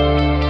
Música